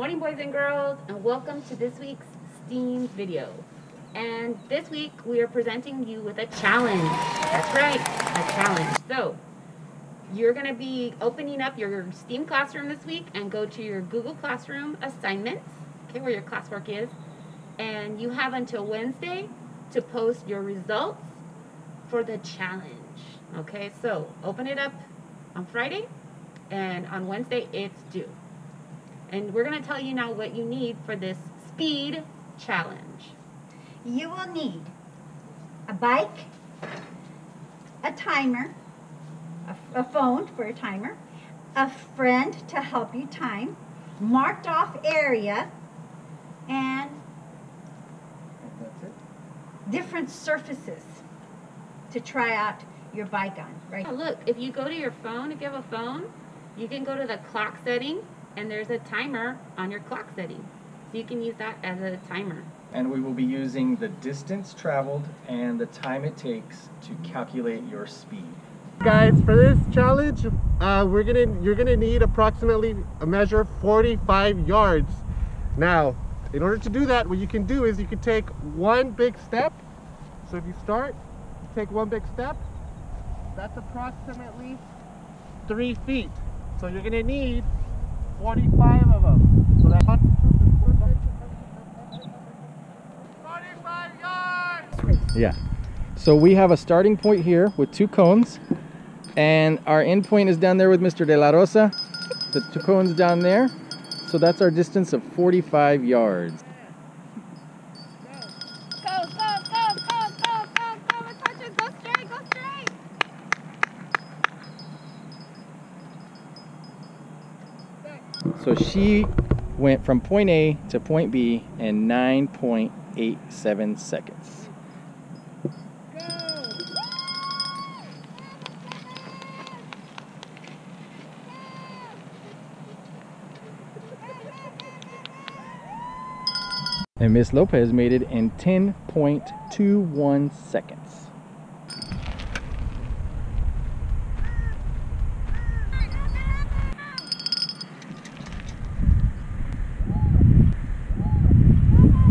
and girls, and welcome to this week's STEAM video. And this week we are presenting you with a challenge. That's right, a challenge. So, you're going to be opening up your STEAM classroom this week and go to your Google Classroom assignments, okay, where your classwork is. And you have until Wednesday to post your results for the challenge. Okay, so open it up on Friday, and on Wednesday it's due. And we're going to tell you now what you need for this speed challenge. You will need a bike, a timer, a, a phone for a timer, a friend to help you time, marked off area, and different surfaces to try out your bike on. Right. Oh, look, if you go to your phone, if you have a phone, you can go to the clock setting and there's a timer on your clock setting. So you can use that as a timer. And we will be using the distance traveled and the time it takes to calculate your speed. Guys, for this challenge, uh, we're gonna you're gonna need approximately a measure 45 yards. Now, in order to do that, what you can do is you can take one big step. So if you start, you take one big step, that's approximately three feet. So you're gonna need 45 of them. So that's 45 yards! Yeah. So we have a starting point here with two cones and our end point is down there with Mr. De La Rosa. The two cones down there. So that's our distance of 45 yards. Go, go, go, go, go, go, go, Natasha, go straight, go straight. So she went from point A to point B in 9.87 seconds. And Miss Lopez made it in 10.21 seconds.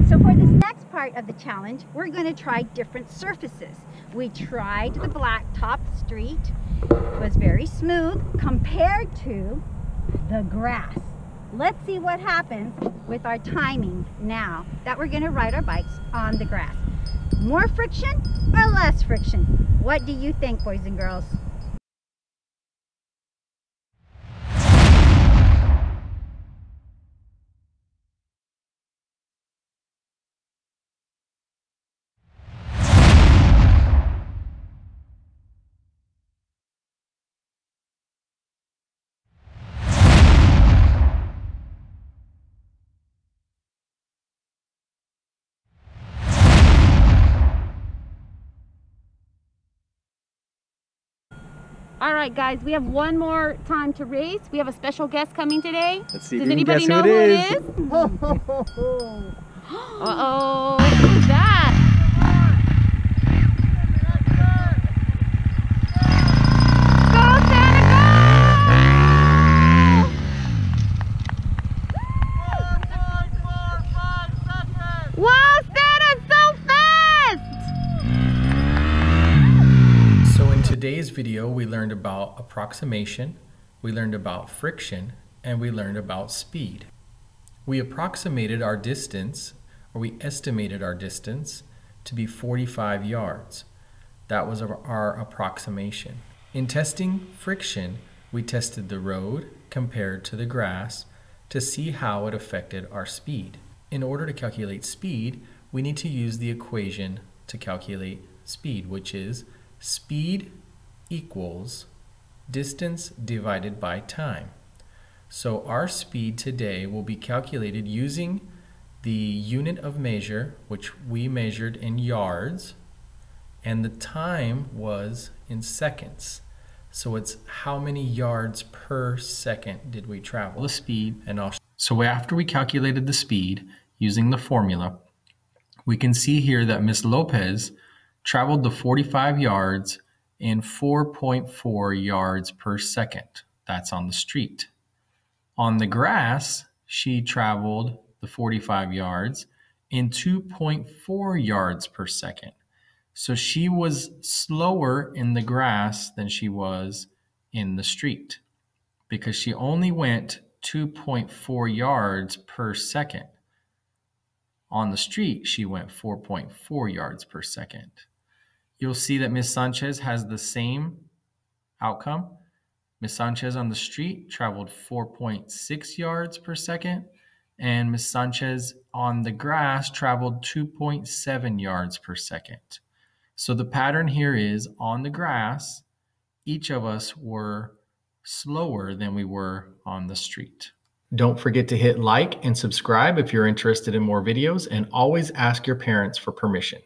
So for this next part of the challenge, we're going to try different surfaces. We tried the blacktop street. It was very smooth compared to the grass. Let's see what happens with our timing now that we're going to ride our bikes on the grass. More friction or less friction? What do you think, boys and girls? All right, guys, we have one more time to race. We have a special guest coming today. Let's see Does if you can anybody guess know who who it it is. is? Uh-oh, who's that? Learned about approximation, we learned about friction, and we learned about speed. We approximated our distance, or we estimated our distance, to be 45 yards. That was our, our approximation. In testing friction, we tested the road compared to the grass to see how it affected our speed. In order to calculate speed, we need to use the equation to calculate speed, which is speed equals distance divided by time. So our speed today will be calculated using the unit of measure, which we measured in yards, and the time was in seconds. So it's how many yards per second did we travel? The speed and I'll so after we calculated the speed using the formula, we can see here that Miss Lopez traveled the 45 yards in 4.4 yards per second. That's on the street. On the grass, she traveled the 45 yards, in 2.4 yards per second. So she was slower in the grass than she was in the street because she only went 2.4 yards per second. On the street, she went 4.4 yards per second. You'll see that Miss Sanchez has the same outcome. Miss Sanchez on the street traveled 4.6 yards per second, and Miss Sanchez on the grass traveled 2.7 yards per second. So the pattern here is on the grass, each of us were slower than we were on the street. Don't forget to hit like and subscribe if you're interested in more videos, and always ask your parents for permission.